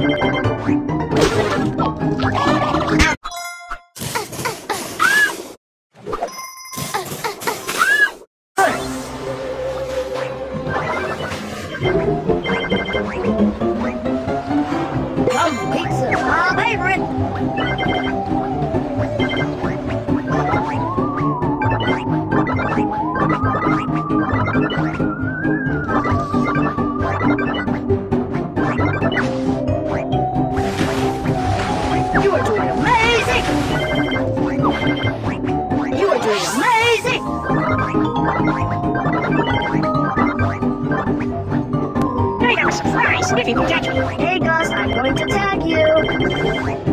Yum pizza, my favorite. You are doing amazing! I got a surprise if you catch me. Hey Gus, I'm going to tag you.